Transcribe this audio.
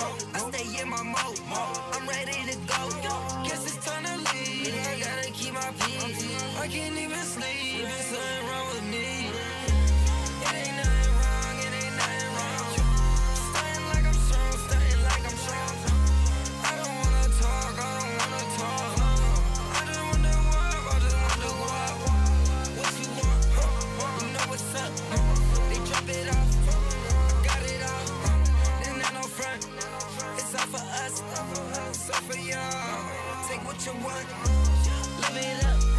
I stay in my mode. I'm ready to go. Guess it's time to leave. I gotta keep my peace. I can't even sleep. For y'all. Take what you want, live it up.